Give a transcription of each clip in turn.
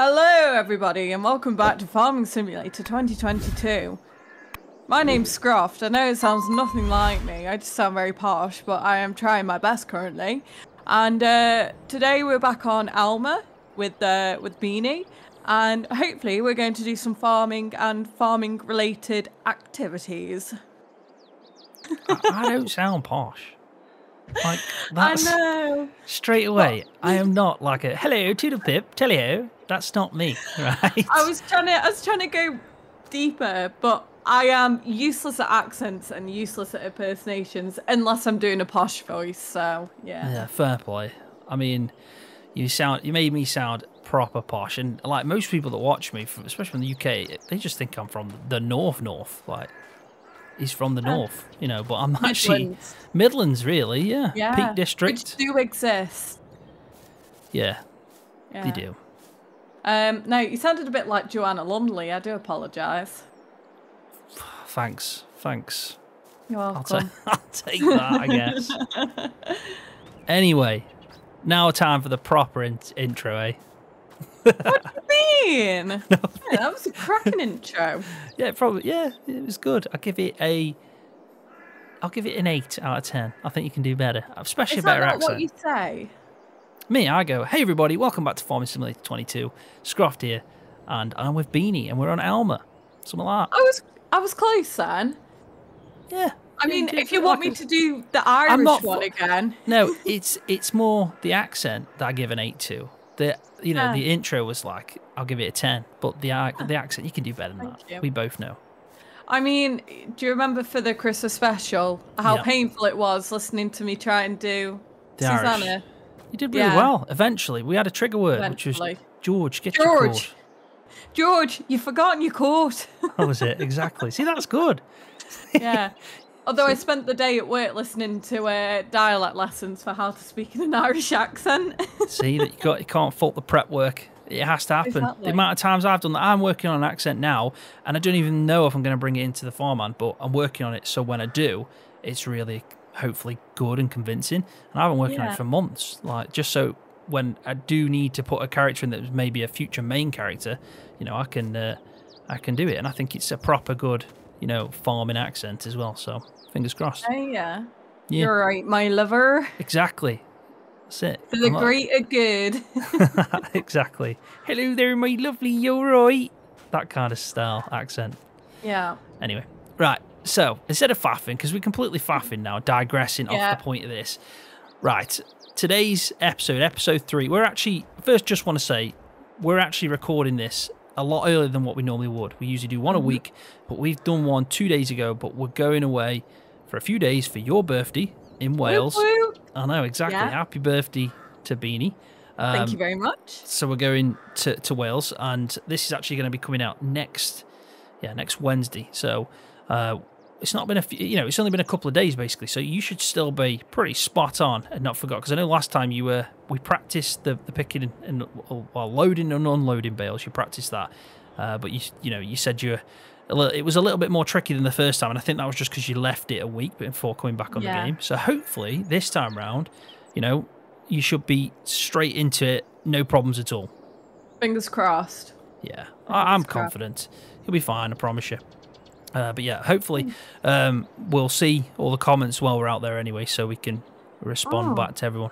Hello, everybody, and welcome back to Farming Simulator 2022. My name's Scroft. I know it sounds nothing like me. I just sound very posh, but I am trying my best currently. And uh, today we're back on Alma with uh, with Beanie, and hopefully we're going to do some farming and farming related activities. I, I don't sound posh. Like I that's know. straight away. I am not like a hello to the pip, tellyo. That's not me, right? I was trying to I was trying to go deeper, but I am useless at accents and useless at impersonations unless I'm doing a posh voice. So yeah. Yeah, fair play. I mean, you sound you made me sound proper posh, and like most people that watch me, from, especially from the UK, they just think I'm from the north, north. Like he's from the north, you know. But I'm actually Midlands. Midlands, really. Yeah, Yeah. Peak District. Which do exist. Yeah, Yeah. they do. Um, no, you sounded a bit like Joanna Lumley. I do apologise. Thanks, thanks. You're I'll, welcome. ta- I'll take that, I guess. anyway, now time for the proper in- intro, eh? what do you mean? Yeah, that was a cracking intro. Yeah, probably. Yeah, it was good. I'll give it a. I'll give it an eight out of ten. I think you can do better, especially Is that better not accent. what you say? Me, I go. Hey everybody, welcome back to Farming Simulator 22. Scroft here, and I'm with Beanie, and we're on Alma. Something like that. I was I was close then. Yeah. I mean, if you want like me to do the Irish not one again, No, it's it's more the accent that I give an eight to. The you know Ah. the intro was like I'll give it a ten, but the the accent you can do better than Thank that. you. We both know. I mean, do you remember for the Christmas special how Yeah. painful it was listening to me try and do The Irish. You did really Yeah. well. Eventually, we had a trigger word, which Eventually. was George. Get your George. cord. George, you've forgotten your coat. That was it exactly. See, that's good. yeah. Although I spent the day at work listening to uh, dialect lessons for how to speak in an Irish accent. See that you got you can't fault the prep work. It has to happen. Exactly. The amount of times I've done that, I'm working on an accent now, and I don't even know if I'm going to bring it into the farmland, but I'm working on it. So when I do, it's really hopefully good and convincing. And I've been working on it for months, like just so when I do need to put a character in that was maybe a future main character, you know, I can uh, I can do it, and I think it's a proper good, you know, farming accent as well. So fingers crossed. oh, yeah. Yeah. You're right, my lover. Exactly. That's it. For the I'm not- good. exactly. Hello there, my lovely, you're right. That kind of style accent. yeah. Anyway, right. So instead of faffing, because we're completely faffing now, digressing Yeah. off the point of this. Right. Today's episode, episode three, we're actually, first, just want to say, we're actually recording this a lot earlier than what we normally would. We usually do one a week, but we've done one two days ago, but we're going away for a few days for your birthday in Wales. Woo woo. I know, exactly. Yeah. Happy birthday to Beanie. Thank Um, you very much. so we're going to, to Wales, and this is actually going to be coming out next, yeah, next Wednesday. So uh, it's not been a few, you know, it's only been a couple of days basically. So you should still be pretty spot on and not forgot because I know last time you were we practiced the the picking and, and well, loading and unloading bales. You practiced that, uh, but you you know you said you. little- It was a little bit more tricky than the first time, and I think that was just because you left it a week before coming back on Yeah. the game. So hopefully this time round, you know, you should be straight into it, no problems at all. Fingers crossed. Yeah, I, I'm crap. confident he'll be fine. I promise you. Uh, but yeah, hopefully um, we'll see all the comments while we're out there anyway, so we can respond Oh. back to everyone.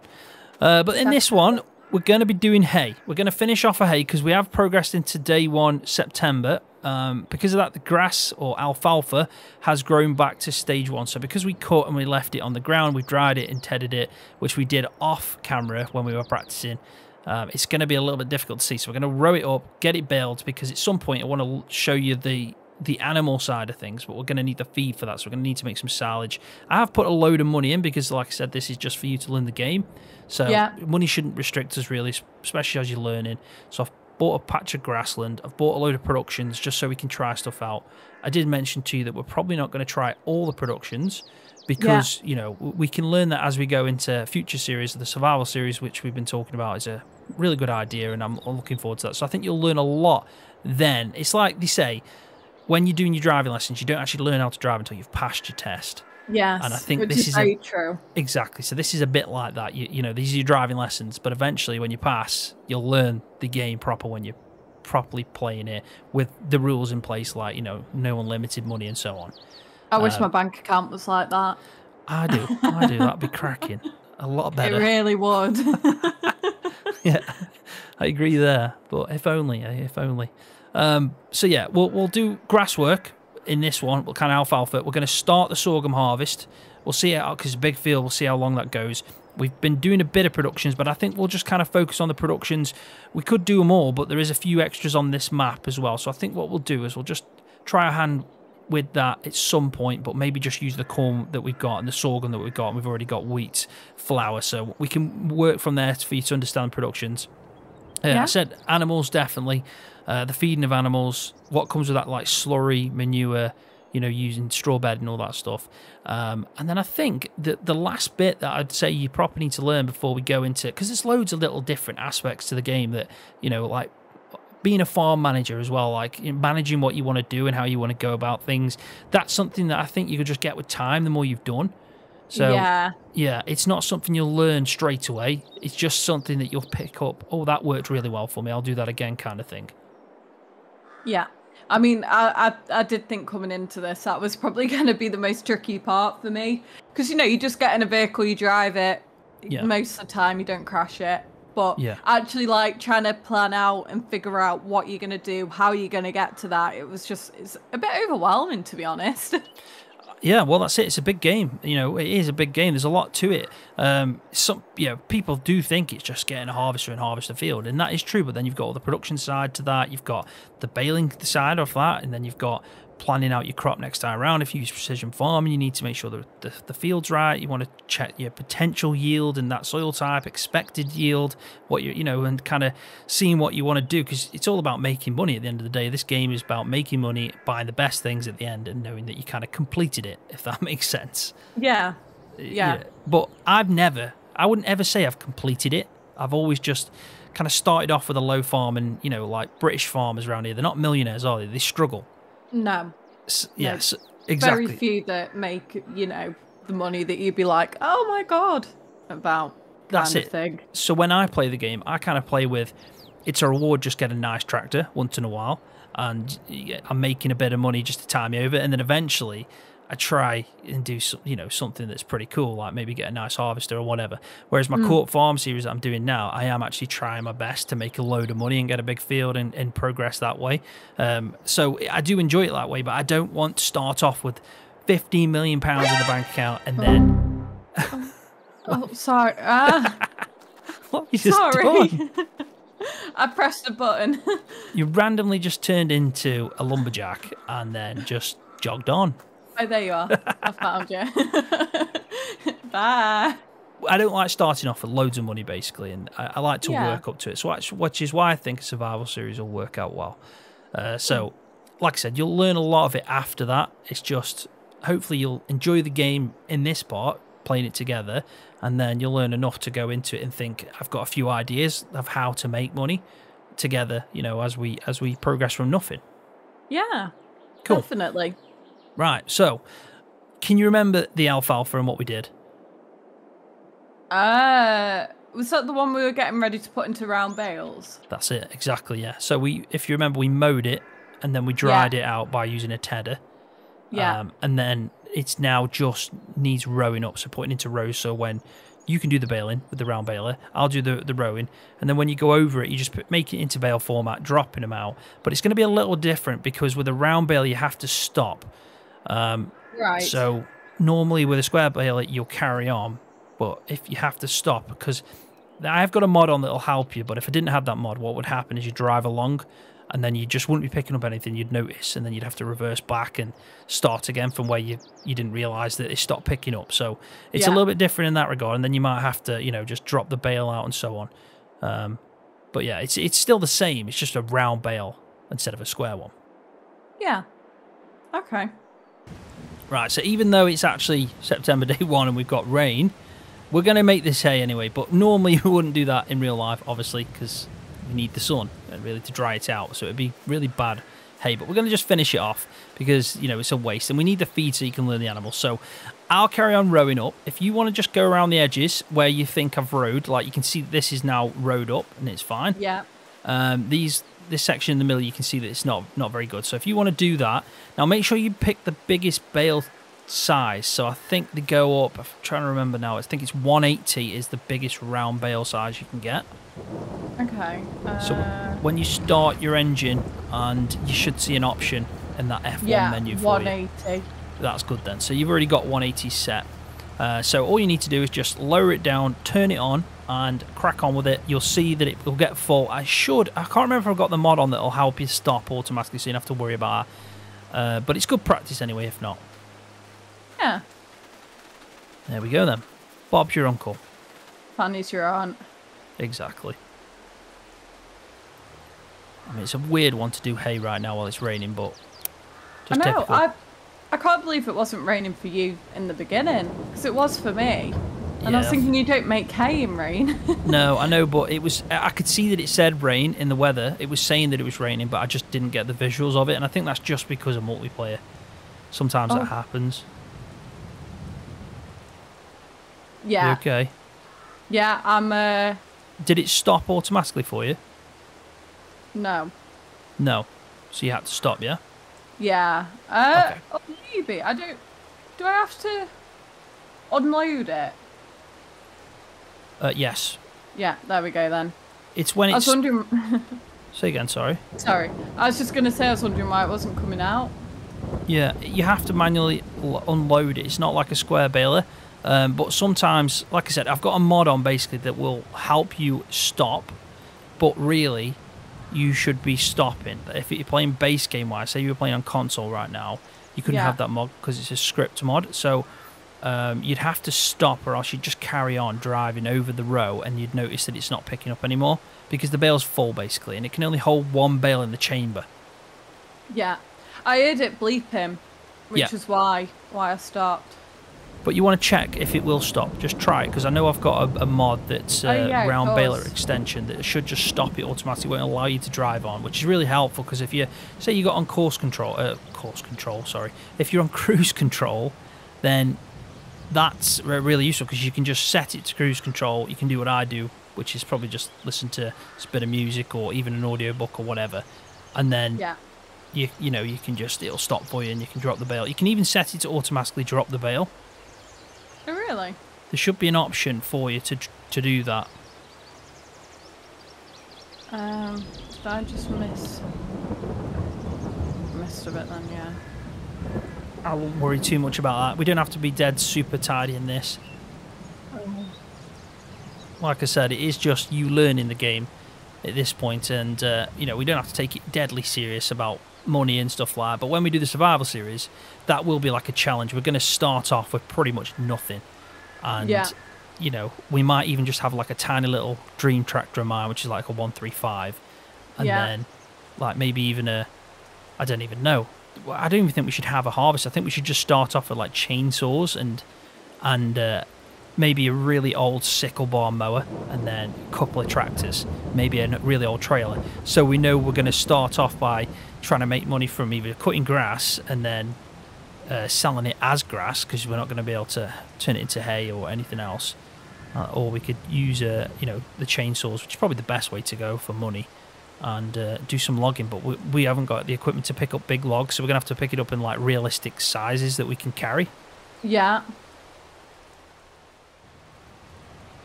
Uh, but in this one, we're going to be doing hay. We're going to finish off a hay because we have progressed into day one September. Um, because of that, the grass or alfalfa has grown back to stage one. So because we cut and we left it on the ground, we dried it and tedded it, which we did off camera when we were practicing. Um, it's going to be a little bit difficult to see. So we're going to row it up, get it baled, because at some point I want to show you the the animal side of things, but we're going to need the feed for that. So we're going to need to make some silage. I have put a load of money in because, like I said, this is just for you to learn the game. So Yeah. money shouldn't restrict us really, especially as you're learning. So I've bought a patch of grassland. I've bought a load of productions just so we can try stuff out. I did mention to you that we're probably not going to try all the productions because you know we can learn that as we go into future series. Of the survival series, which we've been talking about, is a really good idea, and I'm looking forward to that. So I think you'll learn a lot. Then it's like they say, when you're doing your driving lessons, you don't actually learn how to drive until you've passed your test. Yes. And I think which this is is a- true. Exactly. So this is a bit like that. You, you know, these are your driving lessons, but eventually, when you pass, you'll learn the game proper when you're properly playing it with the rules in place, like you know, no unlimited money and so on. I wish um, my bank account was like that. I do, I do. That'd be cracking. A lot better. It really would. yeah, I agree there. But if only, eh, if only. Um, so yeah, we'll we'll do grass work in this one. We'll kind of alfalfa. We're going to start the sorghum harvest. We'll see it out because it's a big field. We'll see how long that goes. We've been doing a bit of productions, but I think we'll just kind of focus on the productions. We could do them all, but there is a few extras on this map as well. So I think what we'll do is we'll just try our hand with that at some point, but maybe just use the corn that we've got and the sorghum that we've got. And we've already got wheat, flour, so we can work from there for you to understand productions. Yeah. I said animals definitely, uh, the feeding of animals, what comes with that like slurry manure, you know, using straw bed and all that stuff. Um, and then I think that the last bit that I'd say you probably need to learn before we go into because there's loads of little different aspects to the game that you know, like being a farm manager as well, like managing what you want to do and how you want to go about things. That's something that I think you could just get with time. The more you've done. So yeah, yeah, it's not something you'll learn straight away. It's just something that you'll pick up. Oh, that worked really well for me. I'll do that again, kind of thing. Yeah, I mean, I, I, I did think coming into this that was probably going to be the most tricky part for me because you know you just get in a vehicle, you drive it. Yeah. Most of the time, you don't crash it but yeah. actually like trying to plan out and figure out what you're going to do how you're going to get to that it was just it's a bit overwhelming to be honest yeah well that's it. It's a big game. You know it is a big game. There's a lot to it. Um some you know people do think it's just getting a harvester and harvest a field and that is true but then you've got all the production side to that. You've got the baling side of that and then you've got planning out your crop next time around. If you use precision farming, you need to make sure that the, the field's right. You want to check your potential yield and that soil type, expected yield, what you you know, and kind of seeing what you want to do because it's all about making money at the end of the day. This game is about making money, buying the best things at the end, and knowing that you kind of completed it. If that makes sense. Yeah. Yeah. yeah. But I've never, I wouldn't ever say I've completed it. I've always just kind of started off with a low farm and you know like british farmers around here they're not millionaires are they they struggle no. yes, no. exactly. Very few that make, you know, the money that you'd be like, oh my god, about. That's it. Thing. So when I play the game, I kind of play with it's a reward just get a nice tractor once in a while, and I'm making a bit of money just to tie me over, and then eventually I try and do some, you know something that's pretty cool, like maybe get a nice harvester or whatever. Whereas my mm. Court Farm series that I'm doing now, I am actually trying my best to make a load of money and get a big field and, and progress that way. Um, so I do enjoy it that way, but I don't want to start off with 15 million pounds in the bank account and then. oh, oh sorry. Uh, what you just sorry. I pressed a button. you randomly just turned into a lumberjack and then just jogged on. Oh, there you are. I found you. Bye. I don't like starting off with loads of money, basically, and I, I like to yeah. work up to it. So, which is why I think a survival series will work out well. Uh, so, like I said, you'll learn a lot of it after that. It's just hopefully you'll enjoy the game in this part, playing it together, and then you'll learn enough to go into it and think, I've got a few ideas of how to make money together. You know, as we as we progress from nothing. Yeah, cool. definitely. Right. So, can you remember the alfalfa and what we did? Uh, was that the one we were getting ready to put into round bales? That's it. Exactly. Yeah. So we, if you remember, we mowed it and then we dried yeah. it out by using a tedder. Yeah. Um, and then it's now just needs rowing up, so putting into rows. So when you can do the baling with the round baler. I'll do the, the rowing. And then when you go over it, you just put, make it into bale format, dropping them out. But it's going to be a little different because with a round bale, you have to stop. Um, right. So normally with a square baler, you'll carry on, but if you have to stop, because I've got a mod on that'll help you, but if I didn't have that mod, what would happen is you drive along and then you just wouldn't be picking up anything. You'd notice and then you'd have to reverse back and start again from where you you didn't realize that it stopped picking up. So it's yeah. a little bit different in that regard and then you might have to you know just drop the bale out and so on. Um, but yeah it's it's still the same. It's just a round bale instead of a square one. Yeah. Okay Right, so even though it's actually September day one and we've got rain, we're going to make this hay anyway. But normally we wouldn't do that in real life, obviously, because we need the sun and really to dry it out. So it'd be really bad hay. But we're going to just finish it off because, you know, it's a waste. And we need the feed so you can learn the animals. So I'll carry on rowing up. If you want to just go around the edges where you think I've rowed, like you can see this is now rowed up and it's fine. Yeah. Um, these this section in the middle, you can see that it's not not very good. So if you want to do that, now make sure you pick the biggest bale size. So I think they go up. I'm trying to remember now. I think it's 180 is the biggest round bale size you can get. Okay. Uh, So when you start your engine, and you should see an option in that F1 yeah, menu for you. 180. That's good then. So you've already got 180 set. Uh, so all you need to do is just lower it down, turn it on, and crack on with it. You'll see that it will get full. I should. I can't remember if I've got the mod on that will help you stop automatically, so you don't have to worry about that. Uh, but it's good practice anyway. If not, Yeah. there we go then. Bob's your uncle. Fanny's your aunt. Exactly. I mean, it's a weird one to do hay right now while it's raining, but just I know. typical. I I can't believe it wasn't raining for you in the beginning because it was for me. And I was thinking you don't make hay in rain. No, I know, but it was. I could see that it said rain in the weather. It was saying that it was raining, but I just didn't get the visuals of it, and I think that's just because of multiplayer. Sometimes Oh. that happens. You yeah. Okay. Yeah. I'm. Uh. Did it stop automatically for you? No. No. So you had to stop, yeah? Yeah. Uh. Okay. Oh, maybe I don't. Do I have to unload it? Uh, yes. Yeah. There we go then. It's when I it's. was wondering. Say again. Sorry. sorry. I was just gonna say I was wondering why it wasn't coming out. Yeah, you have to manually unload it. It's not like a square baler. Um, but sometimes, like I said, I've got a mod on basically that will help you stop. But really, you should be stopping. If you're playing base game wise, say you were playing on console right now, you couldn't Yeah. have that mod because it's a script mod. So um, you'd have to stop, or else you'd just carry on driving over the row, and you'd notice that it's not picking up anymore because the bale's full basically, and it can only hold one bale in the chamber. Yeah. I heard it bleep him, which Yeah. is why why I stopped. But you want to check if it will stop. Just try it because I know I've got a, a mod that's uh, Oh, yeah, round baler extension that should just stop it automatically. Won't allow you to drive on, which is really helpful because if you say you got on course control, uh, course control, sorry, if you're on cruise control, then that's really useful because you can just set it to cruise control. You can do what I do, which is probably just listen to a bit of music or even an audio book or whatever, and then Yeah. you you know you can just it'll stop for you and you can drop the bale. You can even set it to automatically drop the bale. Oh really? There should be an option for you to to do that. Um. Did I just miss? Missed a bit then. Yeah. I won't worry too much about that. We don't have to be dead super tidy in this. Like I said, it is just you learning the game at this point, and uh, you know we don't have to take it deadly serious about money and stuff like that. But when we do the survival series, that will be like a challenge. We're going to start off with pretty much nothing, and Yeah. you know we might even just have like a tiny little dream tractor of mine, which is like a one three five, and Yeah. then like maybe even a I don't even know. I don't even think we should have a harvest. I think we should just start off with like chainsaws and and uh, maybe a really old sickle bar mower, and then a couple of tractors, maybe a really old trailer. So we know we're going to start off by trying to make money from either cutting grass and then uh, selling it as grass because we're not going to be able to turn it into hay or anything else. Uh, or we could use, uh, you know, the chainsaws, which is probably the best way to go for money and uh, do some logging, but we, we haven't got the equipment to pick up big logs, so we're gonna have to pick it up in like realistic sizes that we can carry. Yeah.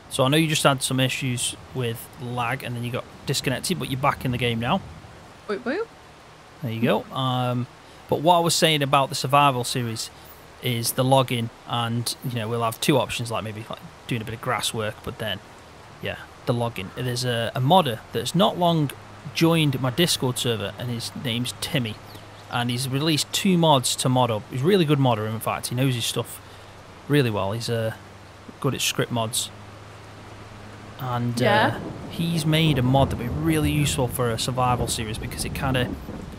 So I know you just had some issues with lag, and then you got disconnected, but you're back in the game now. Wait. There you go. Um, but what I was saying about the survival series is the logging, and you know we'll have two options, like maybe like doing a bit of grass work, but then yeah, the logging. There's a, a modder that's not long joined my Discord server, and his name's Timmy, and he's released two mods to mod up. He's a really good modder, in fact. He knows his stuff really well. He's uh, good at script mods. And Yeah. uh, he's made a mod that would be really useful for a survival series because it kind of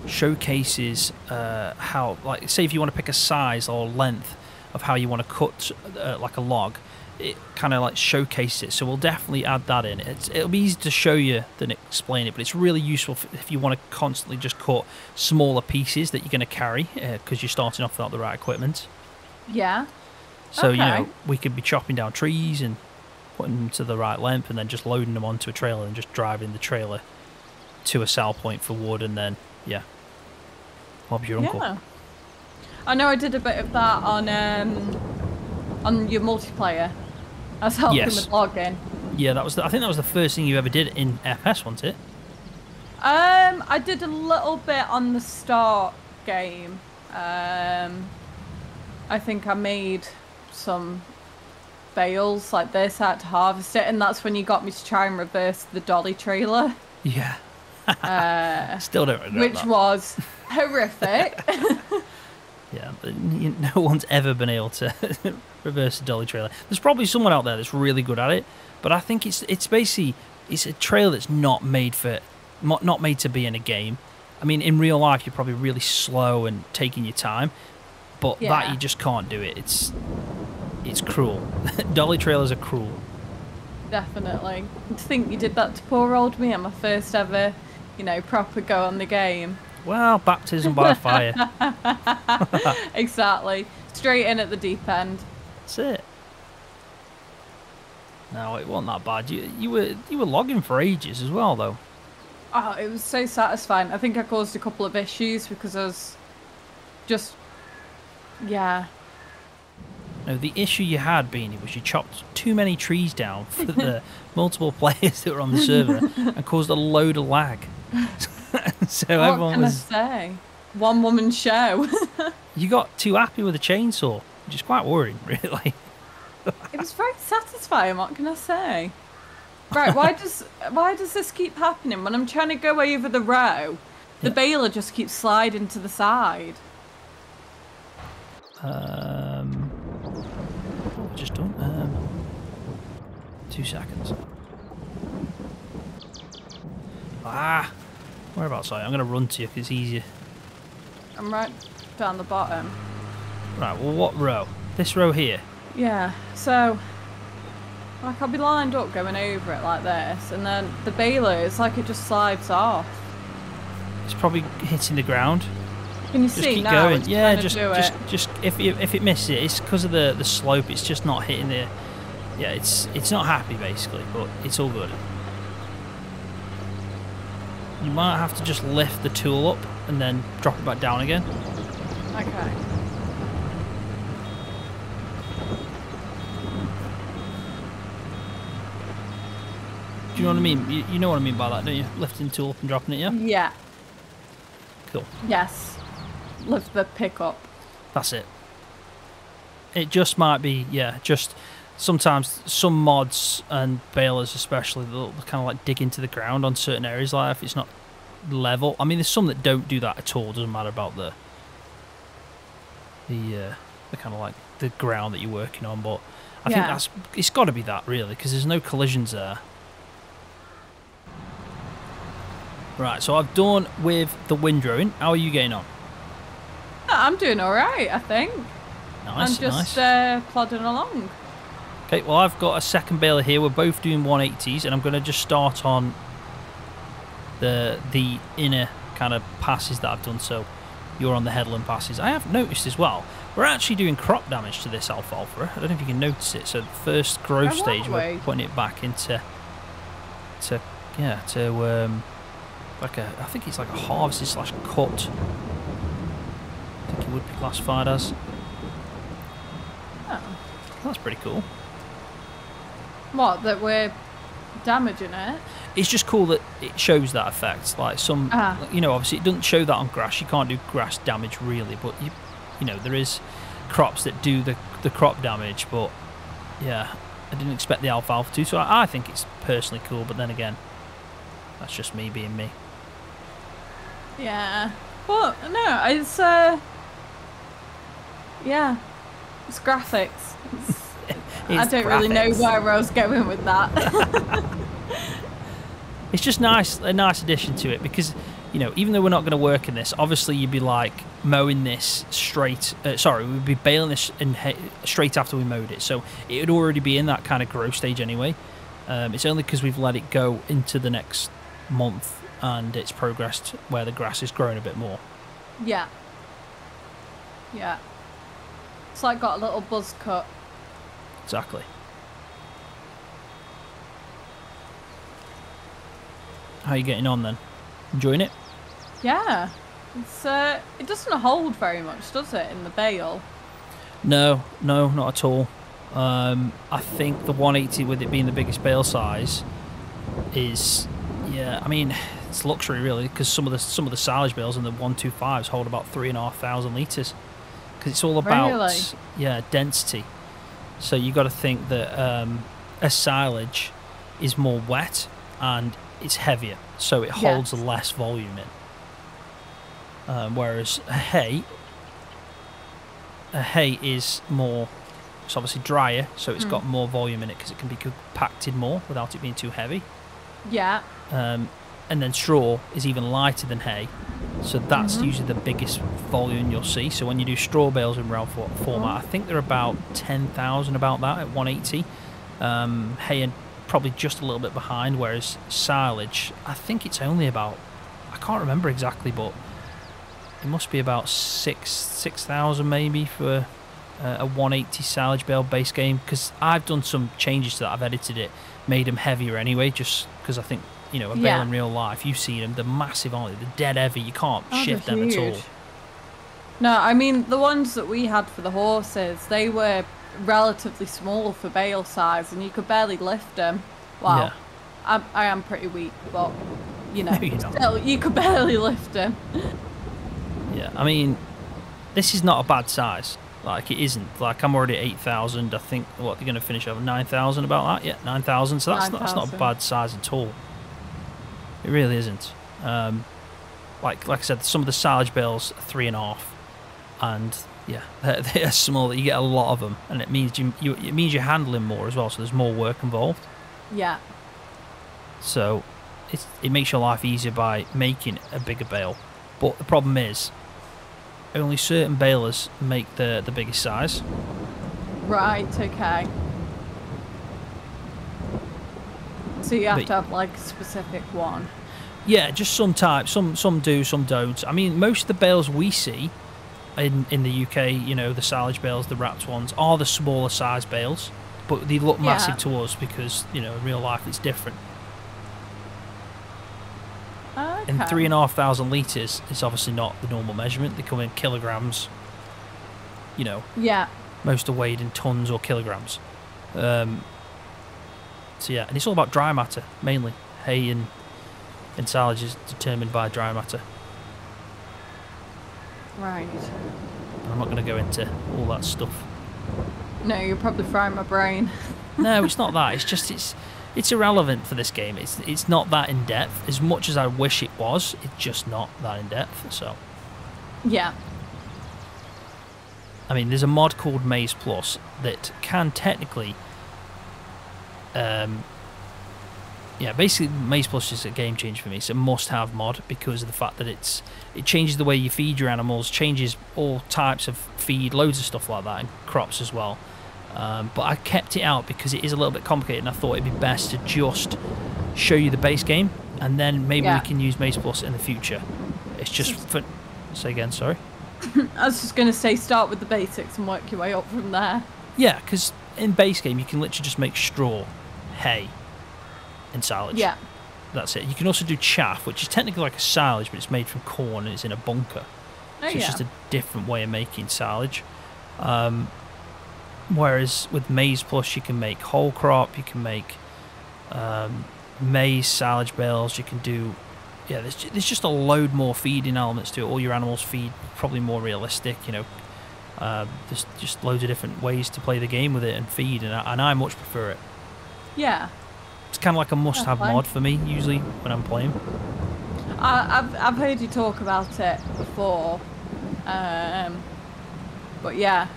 showcases uh, how, like, say if you want to pick a size or length of how you want to cut uh, like a log, it kind of like showcases it. So we'll definitely add that in. It's, it'll be easy to show you than explain it, but it's really useful if you want to constantly just cut smaller pieces that you're going to carry because you're starting off without the right equipment. Yeah. So you know we could be chopping down trees and putting them to the right length, and then just loading them onto a trailer and just driving the trailer to a sell point for wood, and then yeah, Bob's your uncle. Yeah. I know I did a bit of that on um, on your multiplayer. I was helping Yes. logging. Yeah, that was. The, I think that was the first thing you ever did in FS, wasn't it? Um, I did a little bit on the start game. Um, I think I made some bales like this, had to harvest it, and that's when you got me to try and reverse the dolly trailer, Yeah. uh, Still don't which that. was horrific. Yeah, but no one's ever been able to reverse a dolly trailer. There's probably someone out there that's really good at it, but I think it's it's basically it's a trailer that's not made for not made to be in a game. I mean, in real life, you're probably really slow and taking your time, but that you just can't do it. It's it's cruel. dolly trailers are cruel. Definitely. To think you did that to poor old me on my first ever, you know, proper go on the game. Well, baptism by fire. Exactly. Straight in at the deep end. That's it. No, it wasn't that bad. You you were you were logging for ages as well, though. Oh, it was so satisfying. I think I caused a couple of issues because I was just, yeah, No, the issue you had, Beanie, was you chopped too many trees down for the multiple players that were on the server and caused a load of lag. so what everyone can was. I say? One woman show. You got too happy with the chainsaw, which is quite worrying, really. it was very satisfying. What can I say? Right, why does why does this keep happening when I'm trying to go over the row? The Yeah. baler just keeps sliding to the side. Um, we just done? Um, two seconds. Ah, whereabouts are you? I'm going to run to you if it's easier. I'm right down the bottom. Right, well, what row? This row here. Yeah, so like I'll be lined up going over it like this, and then the baler, it's like it just slides off. It's probably hitting the ground. Can you Just see keep now? going. Yeah, just just it. just if you, if it misses it, it's because of the the slope. It's just not hitting the. Yeah, it's it's not happy basically, but it's all good. You might have to just lift the tool up and then drop it back down again. Okay. Do you know what I mean? You, you know what I mean by that, don't you? Lifting the tool up and dropping it, yeah? Yeah. Cool. Yes. Lift the pickup. That's it. It just might be, yeah, just sometimes some mods and balers especially, they'll kind of like dig into the ground on certain areas like if it's not level. I mean, there's some that don't do that at all. It Doesn't matter about the the uh, the kind of like the ground that you're working on, but I think that's it's got to be that really because there's no collisions there. Right, so I've done with the windrowing. How are you getting on? I'm doing all right, I think. Nice, I'm just nice. uh, plodding along. Okay, well, I've got a second baler here. We're both doing 180s, and I'm going to just start on the the inner kind of passes that I've done. So you're on the headland passes. I have noticed as well, we're actually doing crop damage to this alfalfa. I don't know if you can notice it. So the first growth Oh, stage, we're putting it back into, to yeah, to um, like a, I think it's like a harvested slash cut. I think it would be classified as. Oh. That's pretty cool. What, that we're damaging it? it's just cool that it shows that effect. Like some, Ah. you know, obviously it doesn't show that on grass. You can't do grass damage really, but you, you know, there is crops that do the the crop damage. But yeah, I didn't expect the alfalfa to, so I, I think it's personally cool. But then again, that's just me being me. Yeah. Well, no, it's, uh... Yeah. It's graphics. It's, I don't really know where I was going with that. It's just nice, a nice addition to it because, you know, even though we're not going to work in this, obviously you'd be like mowing this straight. Uh, sorry, we'd be baling this in straight after we mowed it, so it would already be in that kind of growth stage anyway. Um, it's only because we've let it go into the next month and it's progressed where the grass is growing a bit more. yeah. Yeah. It's like got a little buzz cut. Exactly. How are you getting on then? Enjoying it? Yeah. It's uh, it doesn't hold very much, does it, in the bale? No, no, not at all. Um, I think the 180, with it being the biggest bale size, is yeah. I mean, it's luxury really because some of the some of the silage bales in the 125s hold about three and a half thousand liters because it's all about Really? yeah density. So you've got to think that um, a silage is more wet and it's heavier, so it holds less volume in. Um, whereas a hay, a hay is more, it's obviously drier, so it's Hmm. got more volume in it because it can be compacted more without it being too heavy. Yeah. Um, and then straw is even lighter than hay, so that's Mhm. usually the biggest volume you'll see. So when you do straw bales in round for- format, I think they're about ten thousand about that at 180. Um, hay and probably just a little bit behind, whereas silage, I think it's only about I can't remember exactly, but it must be about six six thousand maybe for uh, a 180 silage bale base game because I've done some changes to that. I've edited it, made them heavier anyway, just because I think you know a bale Yeah. in real life. You've seen them; they're massive, aren't they? They're dead heavy. You can't Oh, shift them at all. No, I mean the ones that we had for the horses, they were relatively small for bale size, and you could barely lift them. Well, Yeah. I'm, I am pretty weak, but you know, No, still, you could barely lift them. Yeah, I mean, this is not a bad size. Like it isn't. Like I'm already at eight thousand. I think what they're going to finish over nine thousand about that. Yeah, nine thousand. So that's not, that's not a bad size at all. It really isn't. Um, like like I said, some of the silage bales are three and a half, and yeah, they're, they're small. You get a lot of them, and it means you, you it means you're handling more as well. So there's more work involved. Yeah. So it's, it makes your life easier by making a bigger bale. But the problem is, only certain balers make the, the biggest size. Right. Okay. So you have But- to have like a specific one. Yeah, just some types. Some some do, some don't. I mean, most of the bales we see in in the UK, you know, the silage bales, the wrapped ones, are the smaller size bales. But they look Yeah. massive to us because you know in real life it's different. Okay. And three and a half thousand liters is obviously not the normal measurement. They come in kilograms. You know, Yeah. most are weighed in tons or kilograms. Um, so yeah, and it's all about dry matter mainly. Hay and and silage is determined by dry matter. Right. I'm not going to go into all that stuff. No, you're probably frying my brain. No, it's not that. It's just it's it's irrelevant for this game. It's it's not that in depth. As much as I wish it was, it's just not that in depth. So Yeah. I mean, there's a mod called Maize Plus that can technically, um, yeah, basically Maize Plus is a game changer for me. It's a must-have mod because of the fact that it's it changes the way you feed your animals, changes all types of feed, loads of stuff like that, and crops as well. Um, but I kept it out because it is a little bit complicated, and I thought it'd be best to just show you the base game, and then maybe Yeah. we can use Maize Plus in the future. It's just for. Say again, sorry. I was just gonna say start with the basics and work your way up from there. Yeah, because in base game you can literally just make straw, hay, and silage. Yeah. That's it. You can also do chaff, which is technically like a silage, but it's made from corn and it's in a bunker. Oh so it's yeah. just a different way of making silage. Um, whereas with maize plus, you can make whole crop, you can make um, maize silage bales, you can do. Yeah, there's, there's just a load more feeding elements to it. All your animals feed probably more realistic, you know. Uh, there's just loads of different ways to play the game with it and feed, and I, and I much prefer it. Yeah. It's kind of like a must-have mod for me usually when I'm playing. I, I've I've heard you talk about it before, um, but yeah,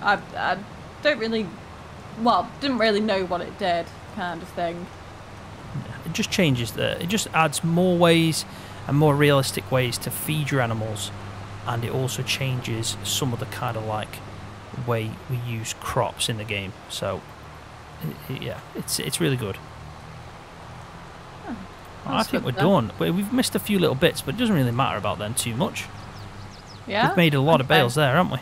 I I don't really, well, didn't really know what it did, kind of thing. It just changes the. It just adds more ways and more realistic ways to feed your animals, and it also changes some of the kind of like way we use crops in the game. So, yeah, it's it's really good. I think we're done. We- We've missed a few little bits, but it doesn't really matter about them too much. Yeah. We've made a lot of bales there, haven't we?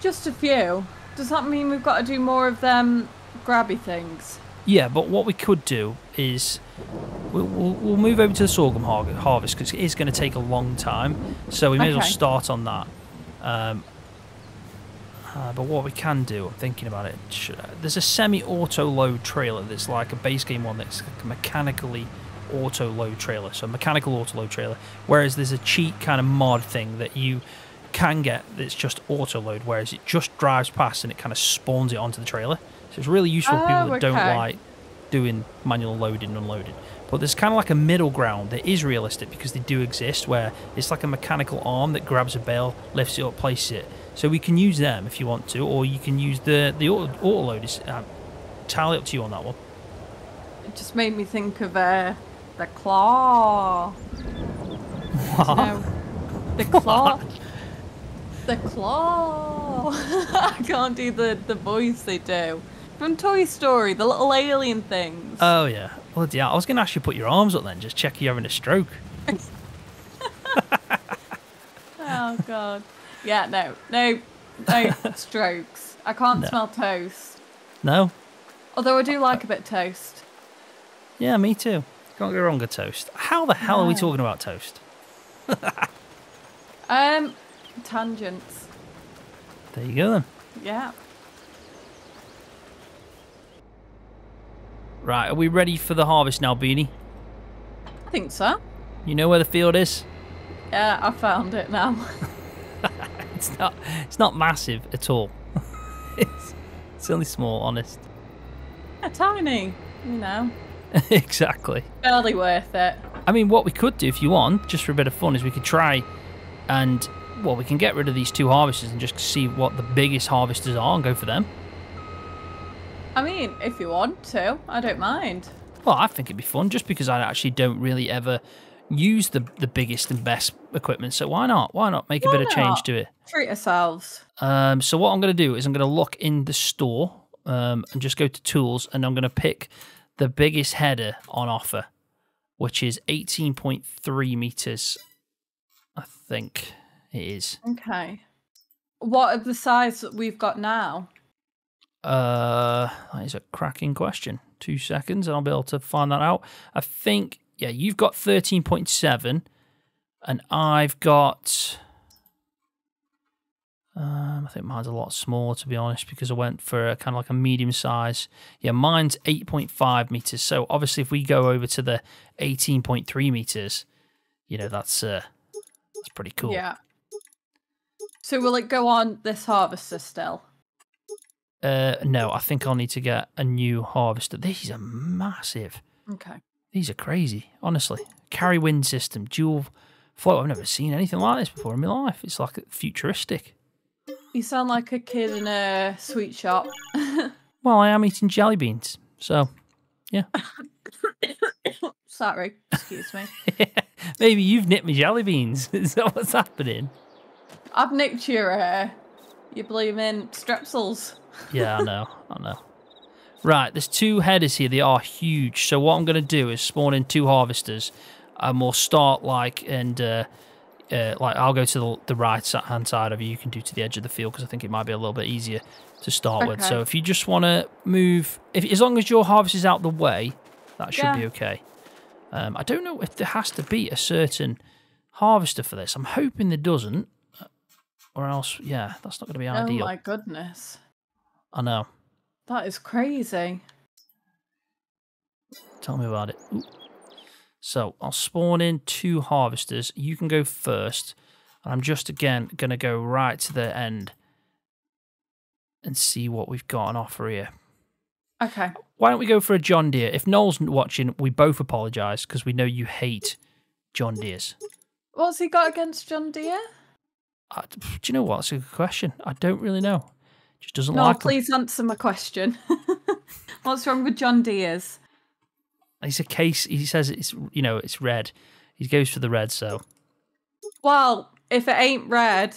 Just a few. Does that mean we've got to do more of them grabby things? Yeah, but what we could do is we'll, we'll, we'll move over to the sorghum har- harvest because it is going to take a long time. So we may as well start on that. Um, uh, but what we can do, I'm thinking about it. sh- There's a semi-auto load trailer that's like a base game one that's like a mechanically auto load trailer. So a mechanical auto load trailer. Whereas there's a cheat kind of mod thing that you can get that's just auto load, whereas it just drives past and it kind of spawns it onto the trailer. So it's really useful for people Oh, that don't like doing manual loading and unloading. But there's kind of like a middle ground that is realistic because they do exist where it's like a mechanical arm that grabs a bale, lifts it up, places it. So we can use them if you want to, or you can use the the auto, auto load. Is uh, entirely up to you on that one. It just made me think of uh, the claw. No, the claw. The claw. I can't do the, the voice they do. From Toy Story, the little alien things. Oh yeah. Well, yeah. I was going to ask you to put your arms up then, just check you're having a stroke. oh god. Yeah, no, no, no strokes. I can't No. smell toast. No. Although I do like a bit of toast. Yeah, me too. Can't go wrong with toast. How the hell are we talking about toast? Um, tangents. There you go then. Yeah. Right, are we ready for the harvest now, Beanie? I think so. You know where the field is? Yeah, I found it now. It's not. It's not massive at all. it's, it's only small, honest. Yeah, tiny. You know, exactly. barely worth it. I mean, what we could do if you want, just for a bit of fun, is we could try and well, we can get rid of these two harvesters and just see what the biggest harvesters are and go for them. I mean, if you want to, I don't mind. Well, I think it'd be fun just because I actually don't really ever use the the biggest and best equipment. So why not? Why not make a Why bit of change to it? Treat yourselves. Um, so what I'm going to do is I'm going to look in the store um, and just go to tools, and I'm going to pick the biggest header on offer, which is 18.3 meters. I think it is. Okay. What are the size that we've got now? Uh, that is a cracking question. Two seconds, and I'll be able to find that out. I think, yeah, you've got 13.7, and I've got. Um, I think mine's a lot smaller, to be honest, because I went for a kind of like a medium size. Yeah, mine's 8.5 meters. So obviously, if we go over to the 18.3 meters, you know, that's uh, that's pretty cool. Yeah. So will it go on this harvester still? Uh, no, I think I'll need to get a new harvester. These are massive. Okay. These are crazy, honestly. Carry wind system, dual float. I've never seen anything like this before in my life. It's like futuristic. You sound like a kid in a sweet shop. Well, I am eating jelly beans, so yeah. Sorry, excuse me. maybe you've nicked me jelly beans. Is that what's happening? I've nicked your uh, your blooming strepsils. Yeah, I know, I know. Right, there's two headers here. They are huge. So what I'm going to do is spawn in two harvesters, and we'll start like and uh, uh, like I'll go to the, the right hand side of you. You can do to the edge of the field because I think it might be a little bit easier to start with. So if you just want to move, if as long as your harvest is out the way, that should be okay. Um, I don't know if there has to be a certain harvester for this. I'm hoping there doesn't, or else, yeah, that's not going to be ideal. Oh my goodness, I know. that is crazy. Tell me about it. Ooh. So I'll spawn in two harvesters. You can go first. And I'm just again going to go right to the end and see what we've got on offer here. Okay. Why don't we go for a John Deere? If Noel's watching, we both apologise because we know you hate John Deere's. What's he got against John Deere? Uh, do you know what? That's a good question. I don't really know. Just doesn't like. No, like please answer my question. What's wrong with John Deere's? He's a case. He says it's you know it's red. He goes for the red. So Well, if it ain't red.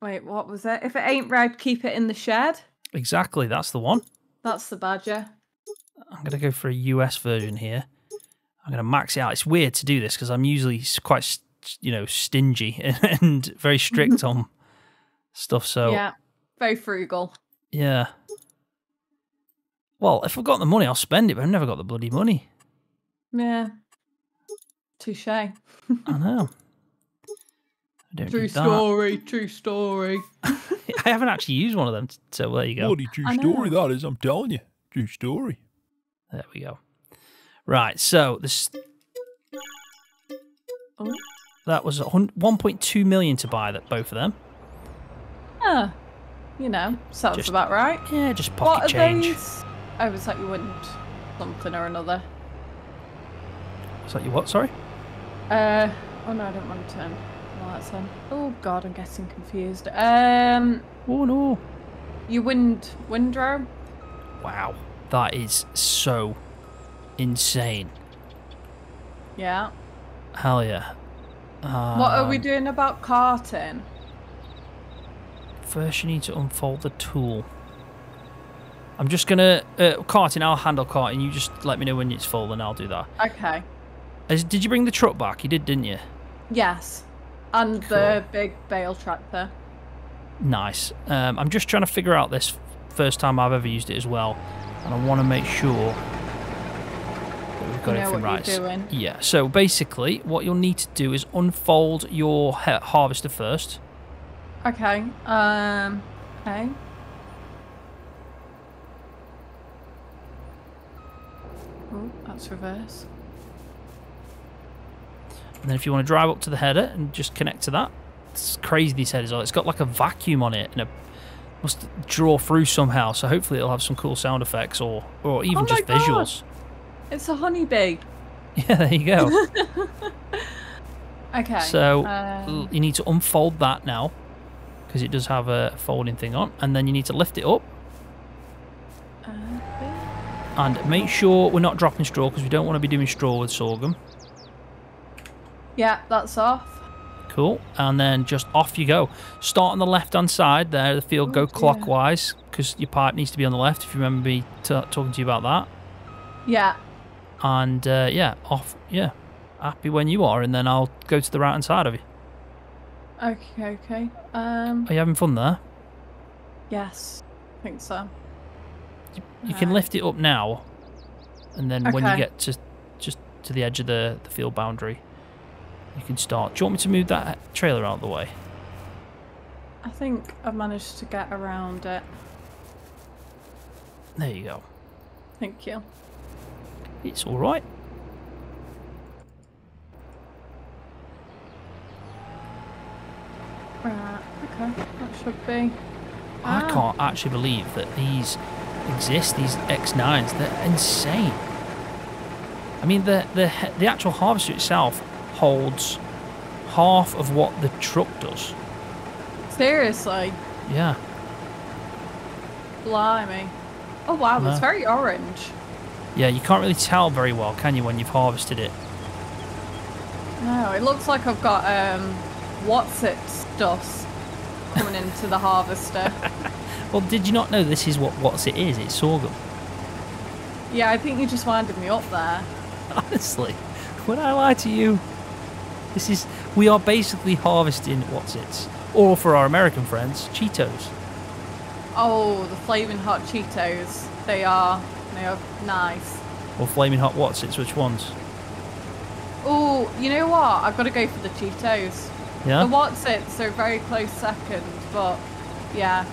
Wait, what was it? If it ain't red, keep it in the shed. exactly, that's the one. That's the badger. I'm going to go for a US version here. I'm going to max it out. It's weird to do this because I'm usually quite, you know, stingy and very strict on stuff. So, yeah. Yeah. Very frugal. Yeah. Well, if I've got the money, I'll spend it, but I've never got the bloody money. Yeah. Touche. I know. I don't True story. True story. I haven't actually used one of them, so there you go. Bloody true story, that is. I'm telling you. True story. There we go. Right, so this Oh. That was 1.2 million to buy that both of them. Ah, you know, sounds Just about right. Yeah, just What pocket are change. these? Oh, was like, you wouldn't something or another? Is that you what? Sorry. Uh, oh no, I don't want to turn all that's on. Oh god, I'm getting confused. Um, Oh no! you wind windrow? Wow, that is so insane. Yeah. Hell yeah. What are we Um, doing about carting? First, you need to unfold the tool. I'm just gonna uh, carting. I'll handle carting. You just let me know when it's full, and I'll do that. Okay. As, did you bring the truck back? You did, didn't you? Yes. And the big bale tractor. Nice. Um, I'm just trying to figure out this first time I've ever used it as well, and I want to make sure got You know everything what right. you're doing. Yeah. So basically, what you'll need to do is unfold your ha- harvester first. Okay. Um. Okay. Oh, that's reverse. And then if you want to drive up to the header and just connect to that, it's crazy these headers are. It's got like a vacuum on it and it must draw through somehow. So hopefully it'll have some cool sound effects or or even Oh just God. visuals. It's a honeybee. Yeah, there you go. Okay. so um, you need to unfold that now because it does have a folding thing on, and then you need to lift it up and make sure we're not dropping straw because we don't want to be doing straw with sorghum. yeah, that's off. Cool. And then just off you go. Start on the left hand side there, the field, Oh, go dear. clockwise because your pipe needs to be on the left if you remember me t- talking to you about that. Yeah. And uh, yeah, off. Yeah. Happy when you are, and then I'll go to the right hand side of you. Okay. Okay. Um. Are you having fun there? Yes. I think so. You can Uh, lift it up now, and then when you get to just to the edge of the, the field boundary, you can start. Do you want me to move that trailer out of the way? I think I've managed to get around it. There you go. Thank you. It's all right. Right. Okay. That should be. I Ah. can't actually believe that these exist. These X9s, they're insane. I mean, the the the actual harvester itself holds half of what the truck does. Seriously. Yeah, Blimey. Oh wow, that's very orange. Yeah. You can't really tell very well, can you, when you've harvested it? No, it looks like I've got um, what's it dust coming into the harvester. Well, did you not know this is what what's it is? It's sorghum. Yeah, I think you just winded me up there. Honestly, would I lie to you? This is we are basically harvesting what's it, or for our American friends, Cheetos. Oh, the flaming hot Cheetos. They are. Are nice. Or flaming hot what's it? Which ones? Oh, you know what? I've got to go for the Cheetos. Yeah. The what's it's are very close second, but yeah.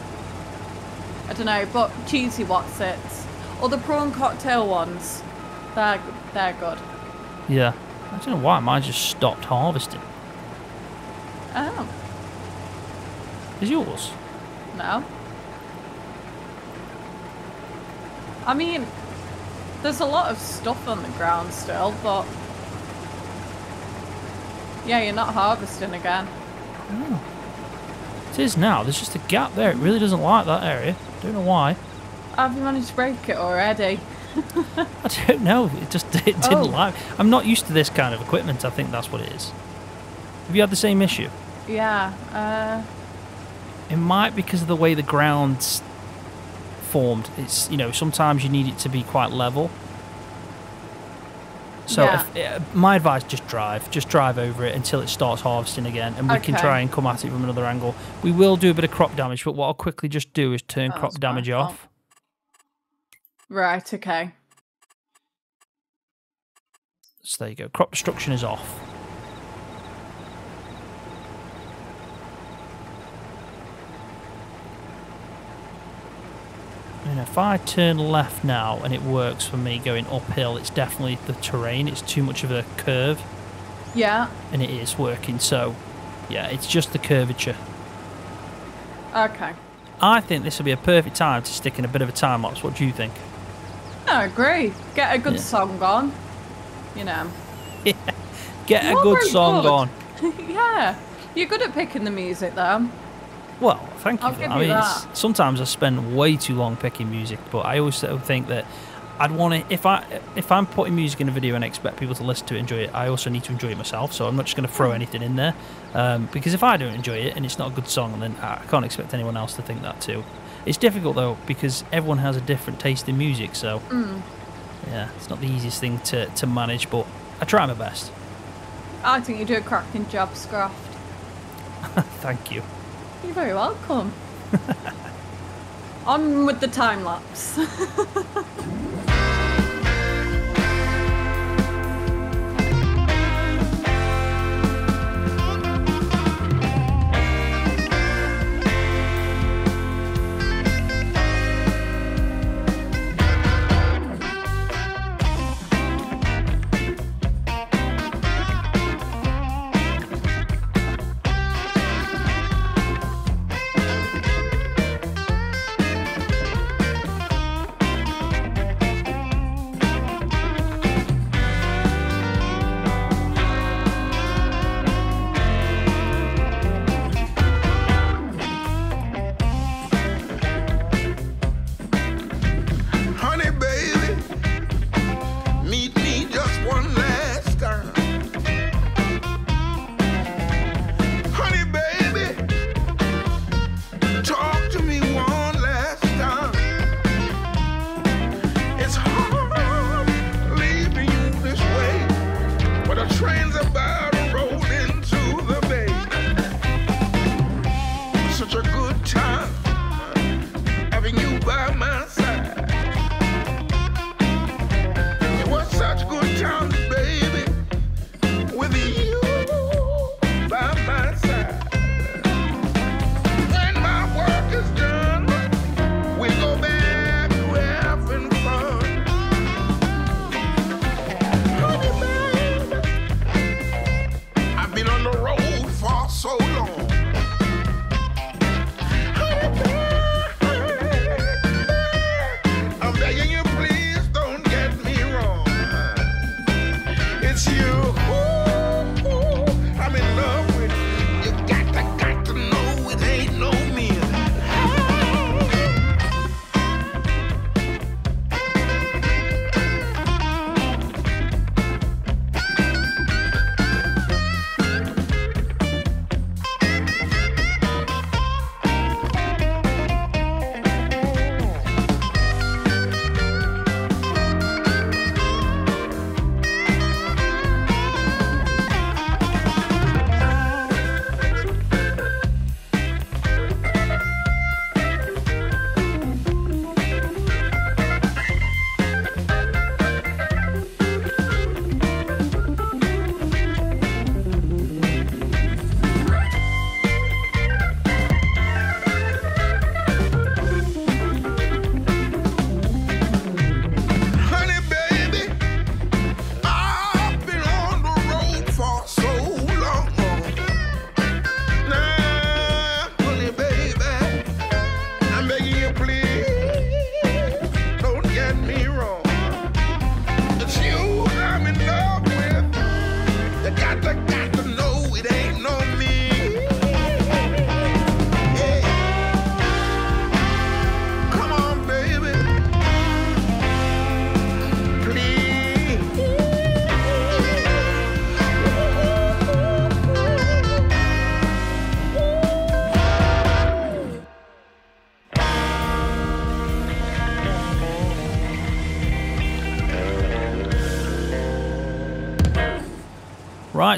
I don't know, but cheesy what's it's. Or the prawn cocktail ones. They're they're good. Yeah. I don't know why mine just stopped harvesting. Oh Is yours? no. I mean, there's a lot of stuff on the ground still, but yeah, you're not harvesting again. It is now. There's just a gap there. It really doesn't like that area. Don't know why. Have you managed to break it already? I don't know. It just it didn't Oh. like. I'm not used to this kind of equipment. I think that's what it is. Have you had the same issue? Yeah. Uh, It might because of the way the ground's formed. It's you know sometimes you need it to be quite level. So Yeah. if, uh, my advice: just drive, just drive over it until it starts harvesting again, and we can try and come at it from another angle. We will do a bit of crop damage, but what I'll quickly just do is turn Oh, crop damage fault. off. right. Okay. So there you go. Crop destruction is off. And if I turn left now and it works for me going uphill, it's definitely the terrain. It's too much of a curve Yeah. and it is working. So, yeah, it's just the curvature. Okay. I think this will be a perfect time to stick in a bit of a time lapse. What do you think? I agree. Get a good Yeah. song on. You know. Get a good song good. on. yeah. You're good at picking the music, though. Well, thank you. I'll for give that. I you mean, that. sometimes I spend way too long picking music, but I always think that I'd want to if I if I'm putting music in a video and expect people to listen to it, enjoy it, I also need to enjoy it myself. So I'm not just going to Hmm. throw anything in there um, because if I don't enjoy it and it's not a good song, then I can't expect anyone else to think that too. It's difficult though because everyone has a different taste in music, so Mm. yeah, it's not the easiest thing to, to manage, but I try my best. I think you do a cracking job, Scroft. Thank you. You're very welcome. On with the time lapse.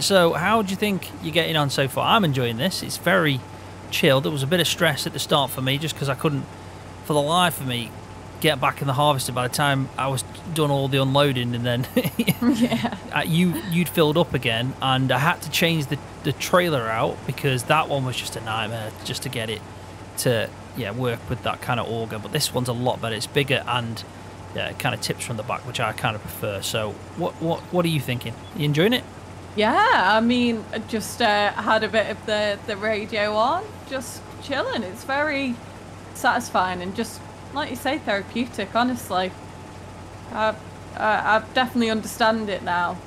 Right, so how do you think you're getting on so far? I'm enjoying this. It's very chilled. There was a bit of stress at the start for me just because I couldn't, for the life of me, get back in the harvester by the time I was done all the unloading, and then yeah. you you'd filled up again, and I had to change the the trailer out because that one was just a nightmare just to get it to yeah work with that kind of auger. But this one's a lot better. It's bigger and yeah, it kind of tips from the back, which I kind of prefer. So what what what are you thinking? you enjoying it? Yeah, I mean, I just uh, had a bit of the, the radio on, just chilling. It's very satisfying and just, like you say, therapeutic, honestly. I, I, I definitely understand it now.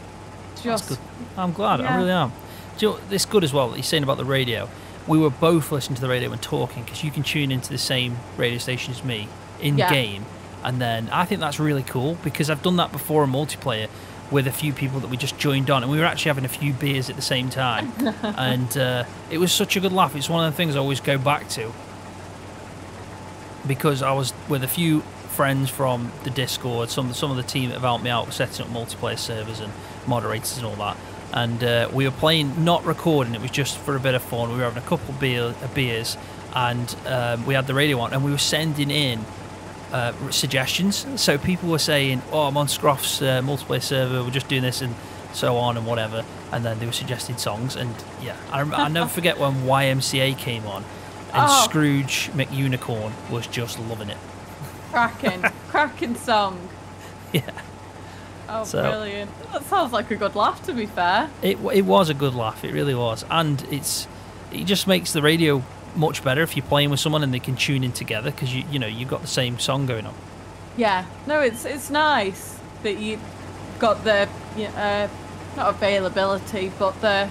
Just. I'm glad. I really am. Do you know, it's good as well. that You're saying about the radio. We were both listening to the radio and talking because you can tune into the same radio station as me in Yeah. game, and then I think that's really cool because I've done that before in multiplayer with a few people that we just joined on, and we were actually having a few beers at the same time, and uh, it was such a good laugh. It's one of the things I always go back to because I was with a few friends from the Discord, some some of the team that have helped me out with setting up multiplayer servers and moderators and all that. And uh, we were playing, not recording. It was just for a bit of fun. We were having a couple beer, beers, and um, we had the radio on, and we were sending in uh, suggestions. So people were saying, "Oh, I'm on Scroft's uh, multiplayer server. We're just doing this and so on and whatever." And then they were suggesting songs, and yeah, I, rem- I never forget when YMCA came on, and Oh. Scrooge McUnicorn was just loving it. cracking, cracking song. Yeah, Oh, So- brilliant. That sounds like a good laugh, to be fair. it it was a good laugh. It really was, and it's it just makes the radio much better if you're playing with someone and they can tune in together because you you know you've got the same song going on. Yeah, no, it's it's nice that you got the uh, not availability, but the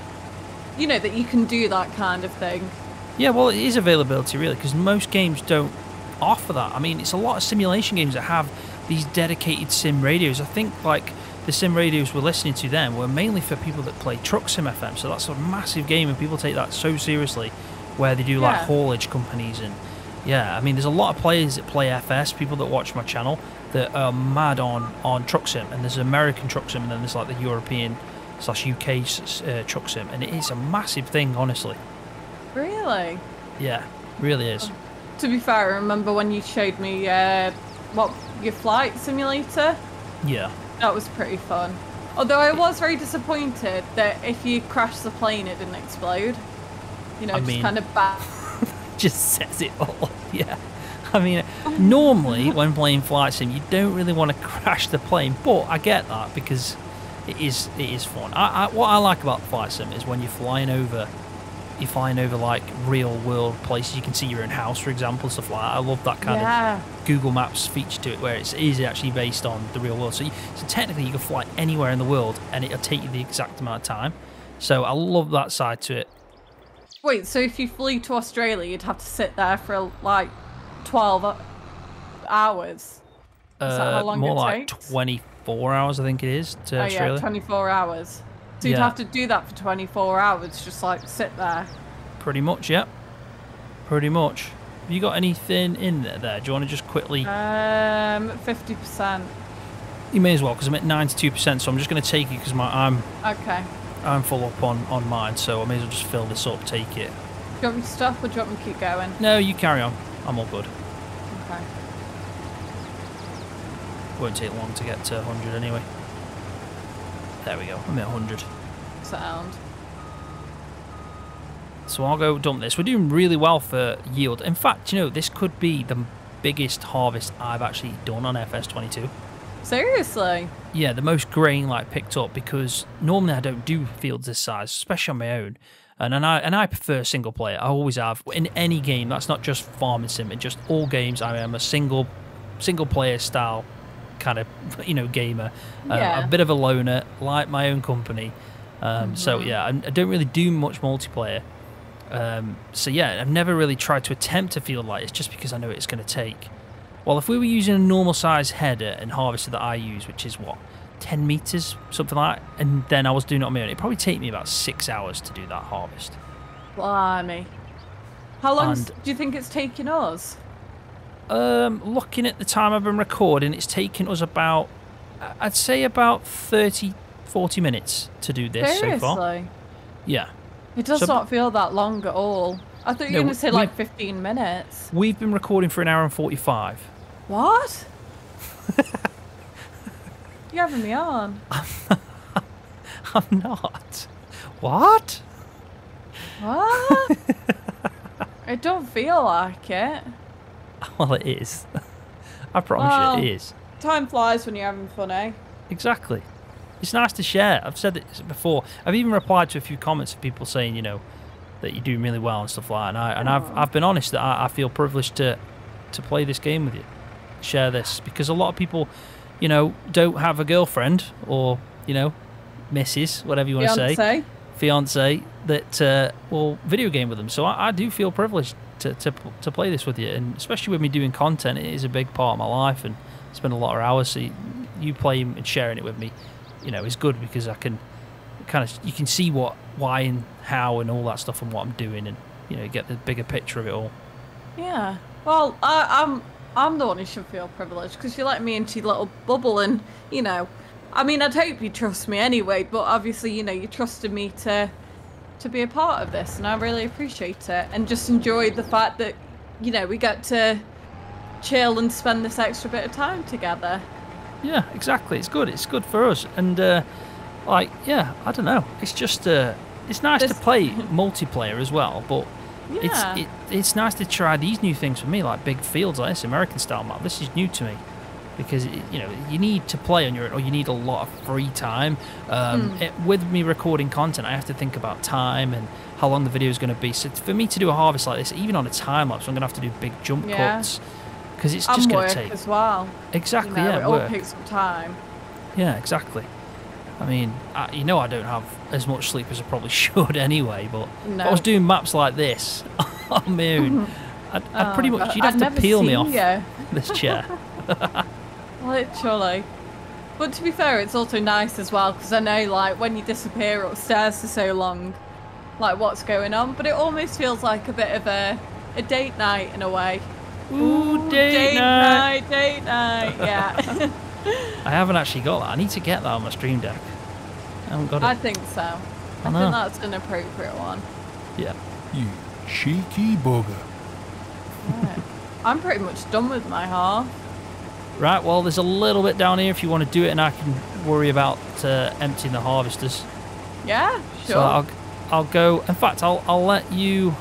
you know that you can do that kind of thing. Yeah, well, it is availability really because most games don't offer that. I mean, it's a lot of simulation games that have these dedicated sim radios. I think like the sim radios we're listening to then were mainly for people that play Truck Sim FM. So that's a massive game, and people take that so seriously, where they do like Yeah. haulage companies and yeah. I mean, there's a lot of players that play FS, people that watch my channel that are mad on on Truck Sim, and there's American Truck Sim, and then there's like the European slash UK uh, Truck Sim, and it is a massive thing, honestly. Really? Yeah, really is. To be fair, I remember when you showed me uh, what your flight simulator. Yeah. That was pretty fun. Although I was very disappointed that if you crashed the plane, it didn't explode. You know, I just mean- kind of back. just says it all. Yeah. I mean, normally when playing flight sim, you don't really want to crash the plane, but I get that because it is it is fun. I, I, what I like about flight sim is when you're flying over, you're flying over like real world places. You can see your own house, for example, stuff like that. I love that kind Yeah. of Google Maps feature to it, where it's is actually based on the real world. So, you, so technically, you can fly anywhere in the world, and it'll take you the exact amount of time. So I love that side to it. Wait, so if you flew to Australia, you'd have to sit there for like 12 ho- hours? that how Uh, long more it like takes? 24 hours, I think it is, to Oh, Australia. yeah, 24 hours. So you'd Yeah. have to do that for 24 hours, just like sit there. Pretty much, yeah. Pretty much. Have you got anything in there? there? Do you want to just quickly? Um, 50%. you may as well, because I'm at 92%, so I'm just going to take it because I'm Okay. I'm full up on on mine, so I may as well just fill this up, take it. Do you want me to stop or do you want me to keep going? No, you carry on. I'm all good. Okay. Won't take long to get to 100 anyway. There we go. I'm at 100. Sound. So I'll go dump this. We're doing really well for yield. In fact, you know, this could be the biggest harvest I've actually done on FS22. Seriously? Yeah, the most grain like picked up because normally I don't do fields this size, especially on my own. And, and I and I prefer single player. I always have in any game. That's not just farming sim. In just all games, I am a single single player style kind of you know gamer. Uh, Yeah. a bit of a loner, like my own company. Um, So yeah, I, I don't really do much multiplayer. Um, so yeah, I've never really tried to attempt a field like It's just because I know it's going to take. Well, if we were using a normal size header and harvester that I use, which is what, 10 meters, something like that, and then I was doing it on my own, it'd probably take me about six hours to do that harvest. Blimey. How long do you think it's taking us? Um, looking at the time I've been recording, it's taken us about, I'd say about 30, 40 minutes to do this Seriously? so far. Yeah. It does So- not feel that long at all. I thought you No, were going to say like 15 minutes. We've been recording for an hour and 45. What? You're having me on. I'm not. What? What? it don't feel like it. Well, it is. I promise Well- you, it is. Time flies when you're having fun, eh? Exactly. It's nice to share. I've said it before. I've even replied to a few comments of people saying, you know, that you're doing really well and stuff like that. And, I, and I've, I've been honest that I, I feel privileged to, to play this game with you, share this. Because a lot of people, you know, don't have a girlfriend or, you know, missus, whatever you want to say, fiance, that uh, will video game with them. So I, I do feel privileged to, to, to play this with you. And especially with me doing content, it is a big part of my life and spend a lot of hours. So you, you playing and sharing it with me, you know, is good because I can kind of, you can see what, why and how and all that stuff and what I'm doing and, you know, get the bigger picture of it all. Yeah. Well, I, I'm I'm the one who should feel privileged because you let me into your little bubble, and you know, I mean, I'd hope you trust me anyway. But obviously, you know, you trusted me to to be a part of this, and I really appreciate it, and just enjoy the fact that you know we get to chill and spend this extra bit of time together. Yeah, exactly. It's good. It's good for us. And uh, like, yeah, I don't know. It's just uh, it's nice to play multiplayer as well, but Yeah. it's it, it's nice to try these new things for me, like big fields like this American style map. This is new to me because you know you need to play on your own, or you need a lot of free time. Um, Hmm. it, with me recording content, I have to think about time and how long the video is going to be. So for me to do a harvest like this, even on a time lapse, I'm going to have to do big jump Yeah. cuts because it's just going to take as well. exactly You know, yeah it all takes some time. Yeah, exactly. I mean, I, you know, I don't have as much sleep as I probably should anyway. But if I was doing maps like this on my own, I'd, I'd pretty Oh, much God, you'd have I've to peel me off you. this chair. Literally. But to be fair, it's also nice as well because I know, like, when you disappear upstairs for so long, like, what's going on. But it almost feels like a bit of a, a date night in a way. Ooh, date, night. night, date night, yeah. I haven't actually got that. I need to get that on my stream deck. I haven't got it. I think so. I, I think that's an appropriate one. Yeah. You cheeky bugger. Right. I'm pretty much done with my half. Right. Well, there's a little bit down here if you want to do it, and I can worry about uh, emptying the harvesters. Yeah, sure. So I'll I'll go. In fact, I'll I'll let you.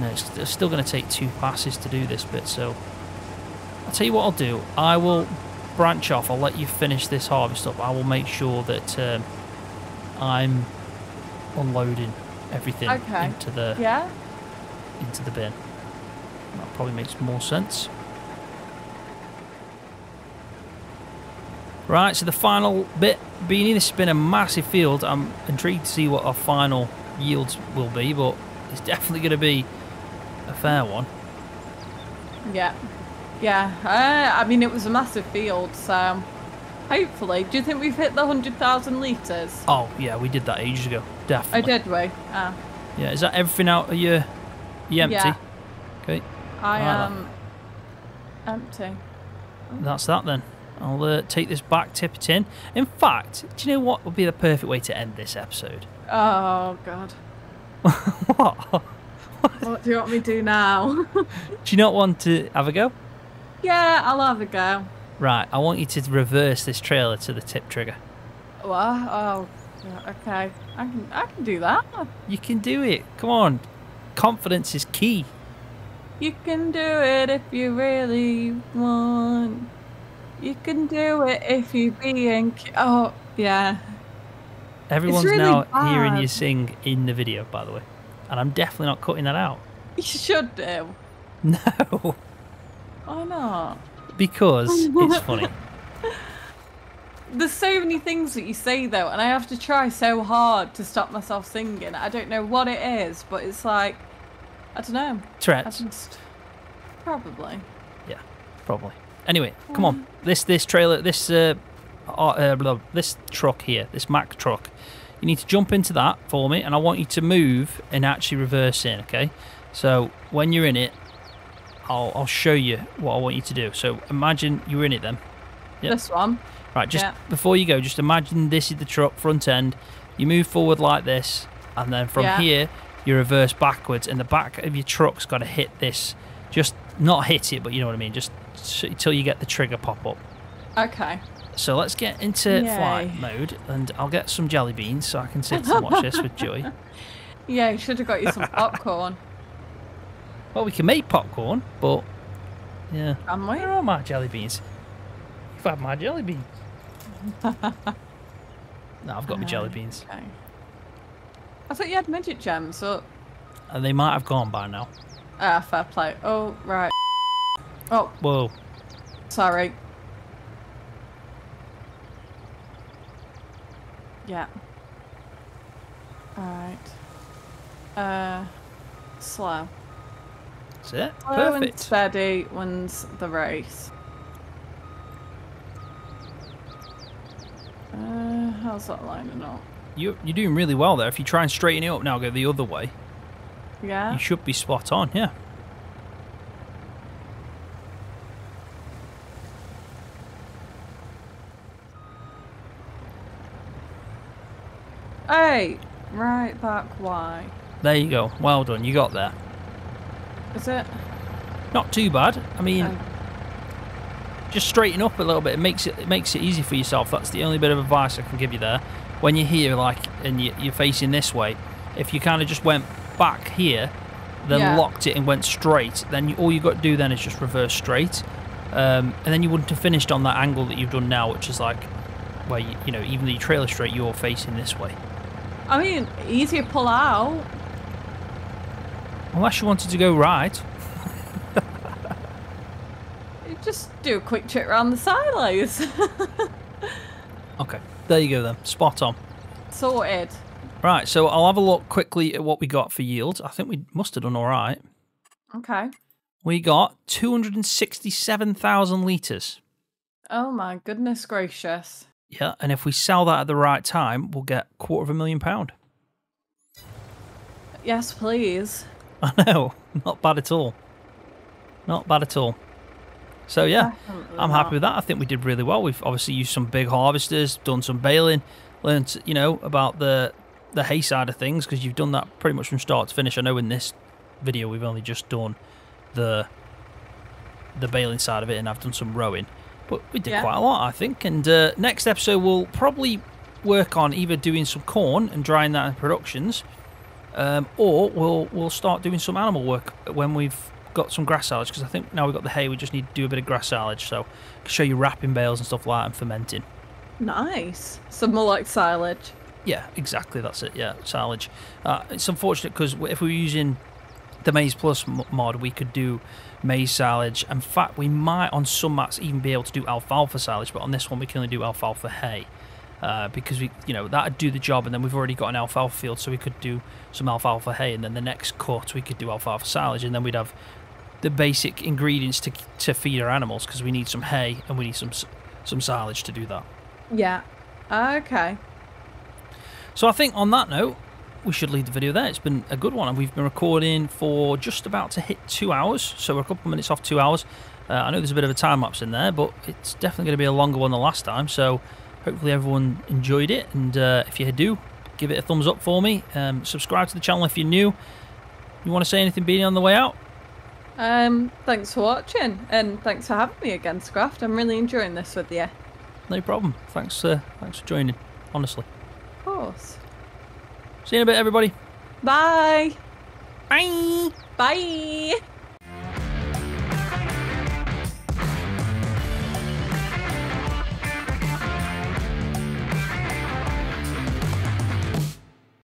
No, it's, it's still going to take two passes to do this bit. So I'll tell you what I'll do. I will branch off. I'll let you finish this harvest up. I will make sure that um, I'm unloading everything Okay. into the yeah? into the bin. That probably makes more sense. Right, so the final bit, Beanie, this has been a massive field. I'm intrigued to see what our final yields will be, but it's definitely going to be a fair one. Yeah. Yeah. Uh, I mean, it was a massive field, so hopefully. Do you think we've hit the 100,000 litres? Oh, yeah, we did that ages ago. Oh, Definitely. did we? Ah. Yeah, is that everything out of your, your empty? Yeah. Okay, I Right am empty. that's that then. I'll uh, take this back, tip it in. In fact, do you know what would be the perfect way to end this episode? Oh, God. what? What do you want me to do now? Do you not want to have a go? Yeah, I'll have a go. Right, I want you to reverse this trailer to the tip trigger. What? Oh, okay. I can, I can do that. You can do it. Come on. Confidence is key. You can do it if you really want. You can do it if you being. cu- Oh, yeah. Everyone's really now hearing you sing in the video, by the way. And I'm definitely not cutting that out. You should do. No, Why not? because it's funny. There's so many things that you say though, and I have to try so hard to stop myself singing. I don't know what it is, but it's like I don't know. I Tourette's. just probably. Yeah, probably. Anyway, come on. This this trailer, this uh, uh, uh, blah, this truck here, this Mack truck. You need to jump into that for me, and I want you to move and actually reverse in. Okay. So when you're in it, I'll I'll show you what I want you to do. So imagine you're in it then. Yep. This one. Right, just Yeah. before you go, just imagine this is the truck front end. You move forward like this, and then from Yeah. here you reverse backwards, and the back of your truck's got to hit this. Just not hit it, but you know what I mean. Just until you get the trigger pop up. Okay. So let's get into Yay. flight mode, and I'll get some jelly beans so I can sit and watch this with Joy. Yeah, you should have got you some popcorn. Well, we can make popcorn, but yeah, Can we? where are my jelly beans? You've had my jelly beans. no, I've got my jelly beans, Okay. I thought you had midget gems, so and they might have gone by now. ah, fair play. Oh right. Oh, Whoa. sorry. Yeah. Alright. Uh slow. That's it. Slow and Perfect. steady wins the race. Uh, how's that lining up? You, you're doing really well there. If you try and straighten it up now, go the other way, Yeah. you should be spot on. Yeah. Hey, right back. Why? There you go. Well done. You got there. Is it? Not too bad. I mean, just straighten up a little bit. It makes it, it makes it easy for yourself. That's the only bit of advice I can give you there. When you're here, like, and you, you're facing this way, if you kind of just went back here, then Yeah. locked it and went straight, then you, all you got to do then is just reverse straight, um, and then you wouldn't have finished on that angle that you've done now, which is like where you, you know even though you trailer straight, you're facing this way. I mean, easier pull out. Unless you wanted to go right. Just do a quick trip around the silos. Okay, there you go then. Spot on. Sorted. Right, so I'll have a look quickly at what we got for yield. I think we must have done all right. Okay. We got 267,000 litres. Oh my goodness gracious. Yeah, and if we sell that at the right time, we'll get quarter of a million pound. Yes, please. I know, not bad at all. Not bad at all. So yeah, Definitely I'm not. happy with that. I think we did really well. We've obviously used some big harvesters, done some baling, learned you know about the the hay side of things because you've done that pretty much from start to finish. I know in this video we've only just done the the baling side of it, and I've done some rowing, but we did Yeah. quite a lot, I think. And uh, next episode we'll probably work on either doing some corn and drying that in productions, um, or we'll we'll start doing some animal work when we've got some grass silage because I think now we've got the hay, we just need to do a bit of grass silage. So I can show you wrapping bales and stuff like that and fermenting. Nice. Some more like silage. Yeah, exactly. That's it. Yeah, silage. Uh, it's unfortunate because if we were using the Maize Plus mod, we could do maize silage. In fact, we might on some mats even be able to do alfalfa silage, but on this one we can only do alfalfa hay. Uh, because we, you know, that'd do the job, and then we've already got an alfalfa field, so we could do some alfalfa hay, and then the next cut we could do alfalfa silage, and then we'd have the basic ingredients to to feed our animals because we need some hay and we need some some silage to do that. Yeah. Okay. So I think on that note, we should leave the video there. It's been a good one, and we've been recording for just about to hit two hours. So we're a couple of minutes off two hours. Uh, I know there's a bit of a time lapse in there, but it's definitely going to be a longer one than last time. So hopefully everyone enjoyed it, and uh, if you do, give it a thumbs up for me. Um, subscribe to the channel if you're new. You want to say anything, Beanie, on the way out? Um, thanks for watching and thanks for having me again, Scroft. I'm really enjoying this with you. No problem. Thanks, uh, thanks for joining. Honestly. Of course. See you in a bit, everybody. Bye. Bye. Bye.